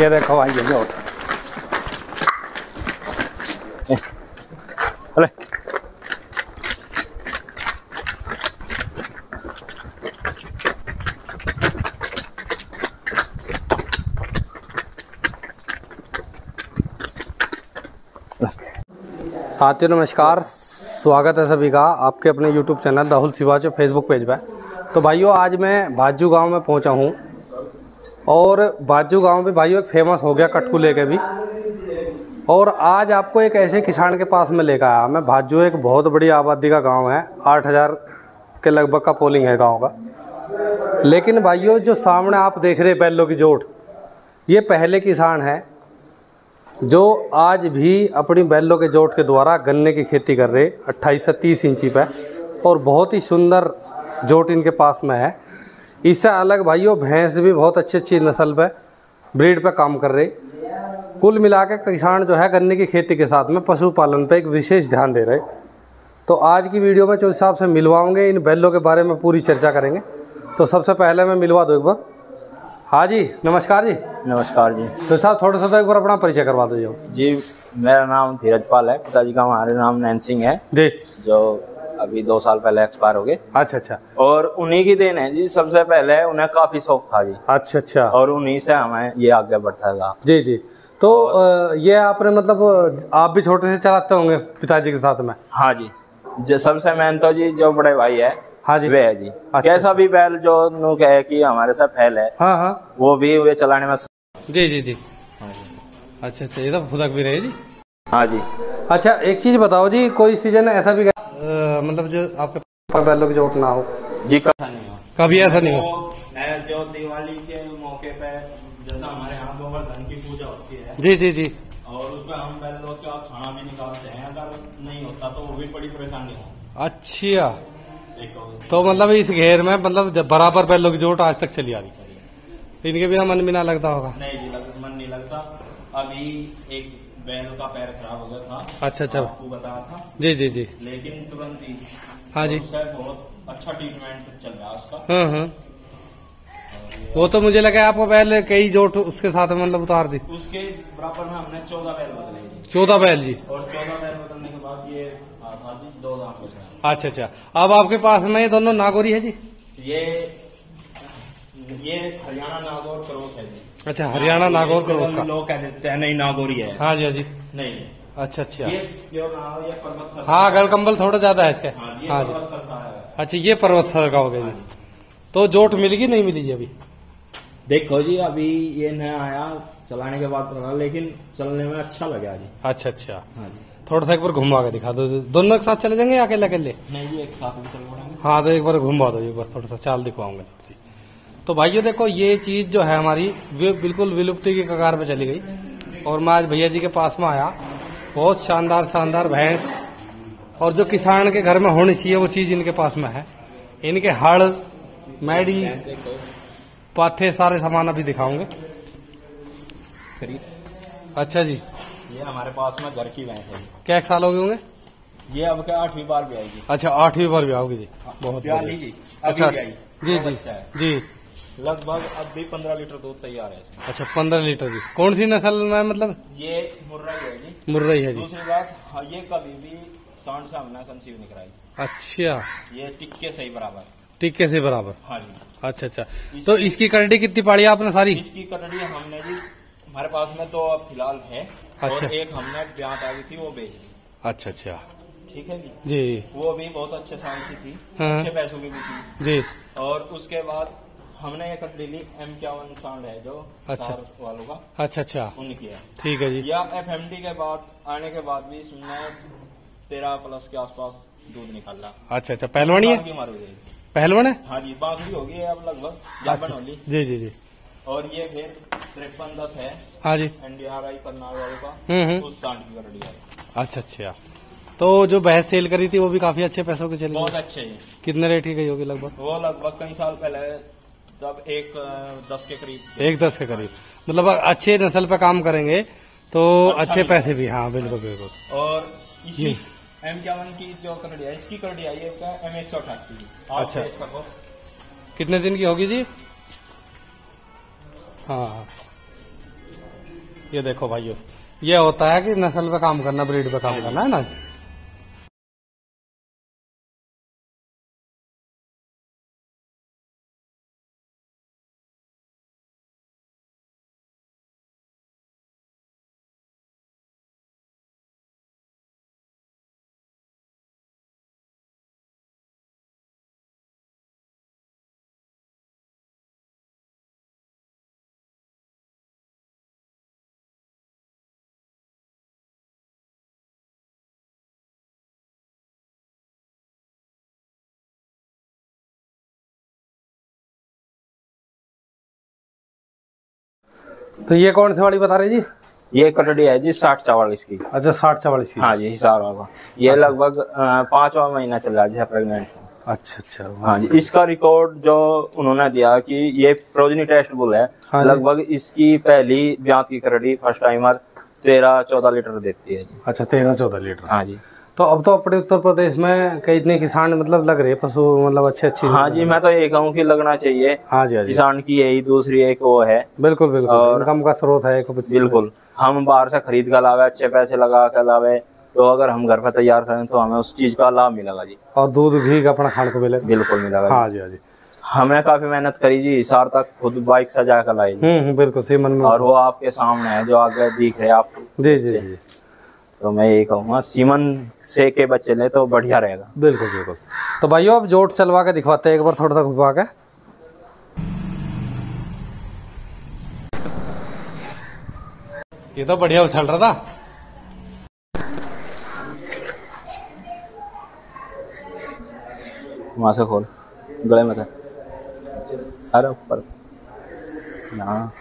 ये देखो भाई ये अरे साथियों नमस्कार स्वागत है सभी का आपके अपने YouTube चैनल राहुल शिवाचो फेसबुक पेज पर तो भाइयों आज मैं भाजू गाँव में पहुँचा हूँ। और भाजू गाँव में भाइयों एक फ़ेमस हो गया कटकू लेके भी। और आज आपको एक ऐसे किसान के पास में लेकर आया। मैं भाजू एक बहुत बड़ी आबादी का गाँव है। आठ हज़ार के लगभग का पोलिंग है गाँव का। लेकिन भाइयों, जो सामने आप देख रहे बैलों की जोट ये पहले किसान है, जो आज भी अपनी बैलों के जोट के द्वारा गन्ने की खेती कर रहे अट्ठाईस से तीस इंची पर और बहुत ही सुंदर जोट इनके पास में है। इससे अलग भाइयों भैंस भी बहुत अच्छी अच्छी नस्ल पे ब्रीड पे काम कर रही। कुल मिला के किसान जो है गन्ने की खेती के साथ में पशुपालन पे एक विशेष ध्यान दे रहे। तो आज की वीडियो में जो हिसाब से मिलवाऊँगे इन बैलों के बारे में पूरी चर्चा करेंगे। तो सबसे पहले मैं मिलवा दो एक बार। हाँ जी नमस्कार जी। नमस्कार जी। तो साहब थोड़ा सा तो एक बार अपना परिचय करवा दो जी मेरा नाम धीरज पाल है पिताजी का हमारे नाम नैन सिंह है। जी। जो अभी दो साल पहले एक्सपायर हो गए। अच्छा अच्छा। और उन्हीं की देन है जी सबसे पहले उन्हें काफ़ी शौक था जी। अच्छा अच्छा। और उन्हीं से हमें ये आगे बढ़ता था। जी जी। तो ये आपने मतलब आप भी छोटे से चलाते होंगे पिताजी के साथ में? हाँ जी। जो सबसे मेन तो जी जो बड़े भाई है हाँ जी। वे है जी। अच्छा। कैसा भी बैल जो नु कहे कि हमारे साथ फैल है हाँ हाँ। वो भी वे चलाने में जी जी जी जी। अच्छा अच्छा। ये तो फुदक भी रहे जी। हाँ जी। अच्छा एक चीज़ बताओ जी कोई सीज़न ऐसा भी गया- मतलब जो आपके पास बैलों की चोट ना हो। जी ऐसा नहीं हो। कभी ऐसा नहीं हो। जो दिवाली के मौके पे जैसा हमारे यहाँ गोवर्धन की पूजा होती है। जी जी जी। और उसमें हम बैलों का खाना भी निकालते हैं। अगर नहीं होता तो वो भी बड़ी परेशानी हो। अच्छा। तो मतलब इस घेर में मतलब बराबर बैलों की चोट आज तक चली आ रही इनके बिना मन भी ना लगता होगा। नहीं जी लग, मन नहीं लगता। अभी एक बैल का पैर खराब हो गया था। अच्छा अच्छा। आपको बताया था। जी जी जी। लेकिन तुरंत ही हाँ जी। उससे बहुत अच्छा ट्रीटमेंट चल रहा है उसका। हाँ हाँ। वो तो मुझे लगा आपको बैल कई जोट उसके साथ मतलब उतार दी। उसके बराबर में हमने चौदह बैल बदले चौदह बैल जी। और चौदह बैल बदलने के बाद ये दो गए अच्छा अच्छा। अब आपके पास में ये दोनों नागौरी है जी? ये ये हरियाणा नागौर क्रॉस है जी। अच्छा हरियाणा नागौर इसको क्रॉस का। लोग कह देते हैं नहीं नागौरी है। हाँ जी हाँ जी। नहीं। अच्छा अच्छा। ये नागौर पर्वत हाँ गल कंबल थोड़ा ज़्यादा है इसके। हाँ हाँ जी। है। अच्छा ये पर्वत सर का हो गया जी। तो जोट मिलेगी नहीं मिली जी अभी? देखो जी अभी ये नया आया चलाने के बाद पता लेकिन चलने में अच्छा लगा जी। अच्छा अच्छा। हाँ जी। थोड़ा सा एक बार घुमा के दिखा दो। दोनों एक साथ चले जाएँगे या अकेले अकेले नहीं जी एक साथ भी चल हाँ तो एक बार घुमा दो एक बार थोड़ा सा चाल दिखवाऊँगा। तो भाइयों देखो ये चीज़ जो है हमारी बिल्कुल विलुप्ति की कगार पे चली गई। और मैं आज भैया जी के पास में आया। बहुत शानदार शानदार भैंस। और जो किसान के घर में होनी चाहिए वो चीज़ इनके पास में है। इनके हड़ मैडी पाथे सारे सामान अभी दिखाऊँगे। अच्छा जी। ये हमारे पास में घर की भैंस है। क्या एक साल हो गए होंगे? ये अब क्या आठवीं बार भी आएगी। अच्छा आठवीं बार भी आओगे जी। बहुत जी अच्छा जी जी जी। लगभग अब भी पंद्रह लीटर दूध तैयार है अच्छा पंद्रह लीटर जी कौन सी नस्ल में मतलब? ये मुर्रा है जी। मुर्रई है जी। दूसरी बात हाँ, ये कभी भी सांड से हमने कंसीव नहीं कराई। अच्छा। ये टिक्के सही बराबर। टिक्के से बराबर। हाँ जी। अच्छा अच्छा। तो इसकी करडी कितनी पाड़ी आपने सारी? इसकी कटड़ी हमने जी हमारे पास में तो अब फ़िलहाल है। अच्छा। और एक हमने ब्याह आ गई थी वो बेच दी। अच्छा अच्छा। ठीक है जी? जी। वो भी बहुत अच्छे साल की थी। हाँ। अच्छे पैसों की भी थी। जी। और उसके बाद हमने ये कटड़ी ली एम इक्यावन सांड है जो अच्छा। वालों का। अच्छा अच्छा। उनकी है ठीक है जी। या एफ़ के बाद आने के बाद भी इसमें तेरह प्लस के आसपास दूध निकल रहा। अच्छा अच्छा। पहलवानी है? पहलवान है? हाँ जी बांसुरी होगी अब लगभग। अच्छा। जी जी जी। और ये फिर तिरपन दस है। हाँ जी। एनडीआरआई करनाल वालों का। हम्म हम्म। उस सांड की है। अच्छा अच्छा। तो जो बहस सेल करी थी वो भी काफ़ी अच्छे पैसों की चली बहुत अच्छे हैं। कितने रेट की गई होगी लगभग? वो लगभग कई साल पहले तब एक दस के करीब एक दस के करीब। मतलब अच्छे नस्ल पे काम करेंगे तो अच्छा अच्छे पैसे भी हाँ बिल्कुल बिल्कुल। और इसी। एम इक्यावन की जो करड़ी है इसकी करड़ी आई है एम एक सौ अठासी अच्छा। कितने दिन की होगी जी? हाँ। ये देखो भाइयों ये होता है कि नस्ल पे काम करना ब्रीड पे काम करना है ना? तो ये कौन सी वाली बता रहे जी? ये कटड़ी है जी साठ चवालीस की अच्छा साठ चवालीस की हाँ जी हिसार वाला। ये लगभग पांचवा महीना चल रहा है प्रेगनेंट अच्छा अच्छा हाँ जी इसका रिकॉर्ड जो उन्होंने दिया कि ये प्रोजनी टेस्टबुल है हाँ लगभग इसकी पहली ब्यात की करड़ी फ़र्स्ट टाइमर तेरह चौदह लीटर देती है जी। अच्छा तेरह चौदह लीटर। हाँ जी। तो अब तो अपने उत्तर प्रदेश में कई इतने किसान मतलब लग रहे पशु मतलब अच्छे अच्छे हाँ जी मैं तो ये कहूँ कि लगना चाहिए। हाँ जी हाँ किसान की यही दूसरी एक वो है। बिल्कुल बिल्कुल। और- इनकम का स्रोत है बिल्कुल। हम बाहर से खरीद कर लावे अच्छे पैसे लगा कर लावे तो अगर हम घर पे तैयार करें तो हमें उस चीज़ का लाभ मिलेगा जी। और दूध भी अपना खाने को मिलेगा बिल्कुल मिलेगा हाँ जी हाँ जी। हमने काफ़ी मेहनत करी जी सार तक खुद बाइक सजा कर लाई हम्म हम्म, बिल्कुल सीमन में। और वो आपके सामने है जो आगे दिख रहे आपको जी जी जी। तो मैं यही कहूँगा सीमन से के बच्चे ले तो बढ़िया रहेगा। बिल्कुल बिल्कुल। तो भाइयों अब जोट चलवा के दिखवाते हैं एक बार थोड़ा सा घुमा के। ये तो बढ़िया उछल रहा था। वहाँ से खोल गले में था। अरे ऊपर। यहाँ।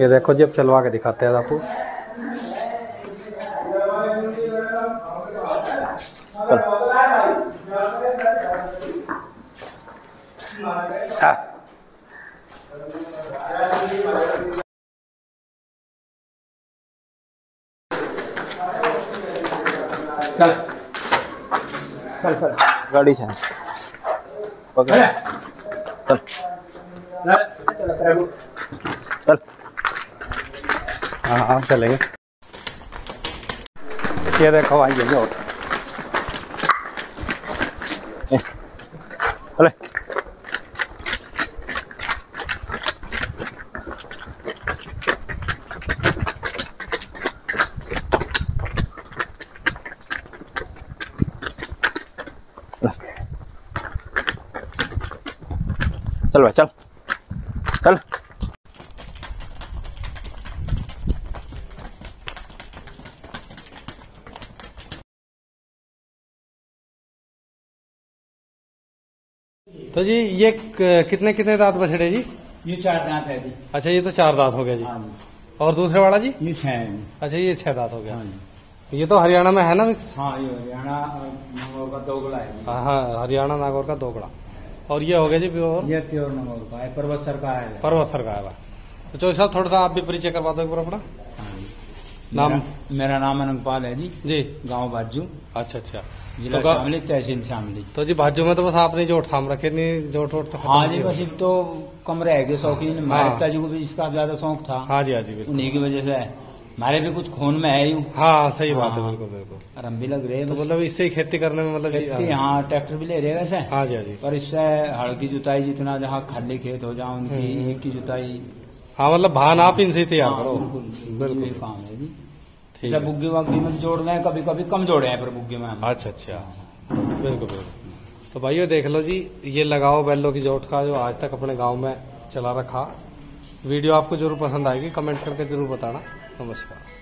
ये देखो जी अब चलवा के दिखाते हैं आपको। चल। चल। चल चल। गाड़ी से। पकड़। चल। चल। हाँ हाँ चलेंगे ये देखो भाई ये जोट अरे चल भाई चल चल तो जी ये कितने कितने दांत बछड़े जी? ये चार दांत है जी। अच्छा ये तो चार दांत हो गया जी। हाँ और दूसरे वाला जी? ये छह अच्छा ये छह दांत हो गया हाँ जी। ये तो हरियाणा में है ना? मिक्स हाँ ये हरियाणा नंगौर का दोगला है हाँ हरियाणा नागौर का दोगड़ा। और ये हो गया जी प्योर? ये प्योर नंगौर का है पर्वत सर का है। पर्वत सर का है। तो चौधरी साहब थोड़ा सा आप भी परिचय करवा दो अपना। जी। नाम? मेरा- मेरा नाम अनंगपाल है जी। जी। गाँव बाजू। अच्छा अच्छा। जिला तो शामली तहसील शामली। तो जी भाजू में तो बस आपने जोट थाम रखे नहीं जोट वोट तो हाँ जी बस तो कम रह गए शौकीन। हाँ। हमारे पिताजी को भी इसका ज़्यादा शौक था हाँ जी हाँ जी उन्हीं की वजह से। हमारे भी कुछ खून में है हाँ सही बात है हाँ। बिल्कुल बिल्कुल। और हम भी लग रहे हैं तो मतलब इससे ही खेती करने में मतलब खेती हाँ ट्रैक्टर भी ले रहे हैं वैसे। हाँ जी हाँ जी। पर इससे हड़ की जुताई जितना जहाँ खाली खेत हो जाए उनकी हम्म। एक की जुताई हाँ मतलब भान आप इनसे तैयार हाँ, करो। बिल्कुल काम है जी। ठीक है। बुग्गी वग्गी में जोड़ रहे हैं कभी कभी कम जोड़े हैं पर बुग्गी में अच्छा अच्छा। बिल्कुल बिल्कुल। तो भाइयों देख लो जी ये लगाओ बैलो की जोट का जो आज तक अपने गाँव में चला रखा। वीडियो आपको ज़रूर पसंद आएगी कमेंट करके ज़रूर बताना। नमस्कार।